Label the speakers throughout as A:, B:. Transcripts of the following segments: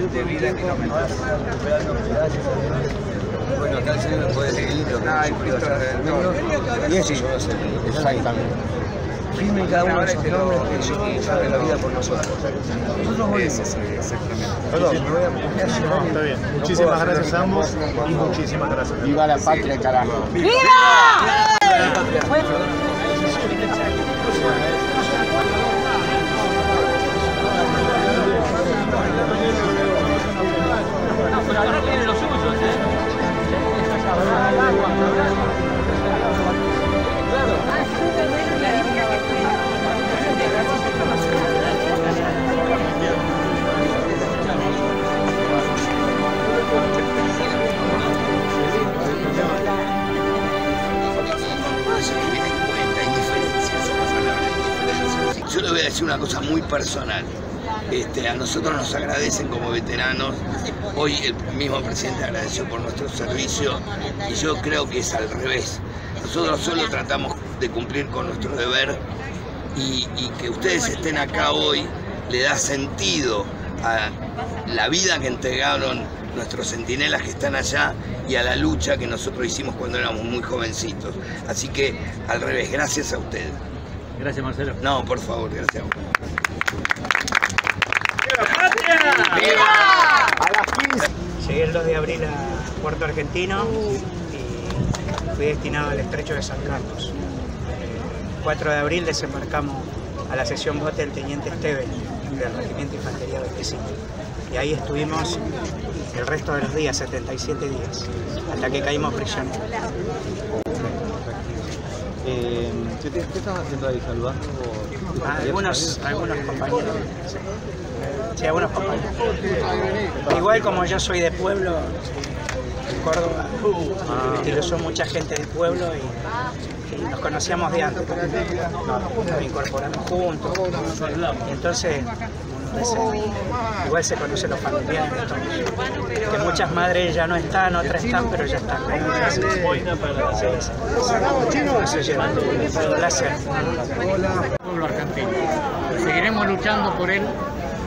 A: de vida kilómetros.
B: Bueno, acá el señor puede seguir lo que
A: Ah, el Cristo.
B: Y eso yo lo sé.
C: Exactamente.
B: Firme cada uno de esos nombres que saben la vida por nosotros. Nosotros morimos. Perdón, me voy a me hace daño.
D: Está bien.
B: No
D: Muchísimas gracias a ambos y muchísimas gracias.
C: Viva la patria, carajo.
E: Yo personal. Este, a nosotros nos agradecen como veteranos. Hoy el mismo presidente agradeció por nuestro servicio y yo creo que es al revés. Nosotros solo tratamos de cumplir con nuestro deber y, y que ustedes estén acá hoy le da sentido a la vida que entregaron nuestros centinelas que están allá y a la lucha que nosotros hicimos cuando éramos muy jovencitos. Así que al revés, gracias a ustedes.
F: Gracias, Marcelo.
E: No, por favor, gracias a vos.
G: Llegué el 2 de abril a Puerto Argentino y fui destinado al estrecho de San Carlos. El 4 de abril desembarcamos a la sesión bote del Teniente Esteves del Regimiento de Infantería 25. Y ahí estuvimos el resto de los días, 77 días, hasta que caímos prisioneros.
C: Eh, ¿qué, qué estás haciendo ahí? ¿Saludando?
G: Ah, algunos, algunos compañeros. Sí. Algunos compañeros. Igual como yo soy de pueblo, en Córdoba, utilizó mucha gente del pueblo y, y nos conocíamos de antes. Nos incorporamos juntos. Y entonces, igual se conocen los familiares. todos. Que muchas madres ya no están, otras están, pero ya están. Sí, sí, sí. Lleva. Un placer.
F: pueblo argentino. Seguiremos luchando por él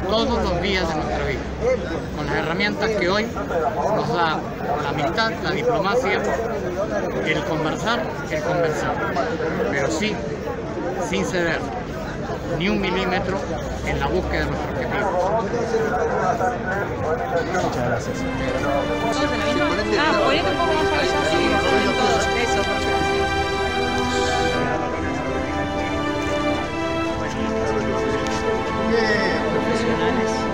F: todos los días de nuestra vida, con las herramientas que hoy nos da la amistad, la diplomacia, el conversar, el conversar, pero sí, sin ceder ni un milímetro en la búsqueda de nuestro objetivo.
D: Muchas gracias.
H: Ah, ponete un poco más para allá, sí, ponen todos. Eso, perfecto.
A: ¡Viva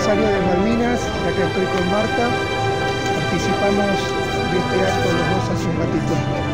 I: aniversario de Malvinas, y acá estoy con Marta. Participamos de este acto los dos hace un ratito.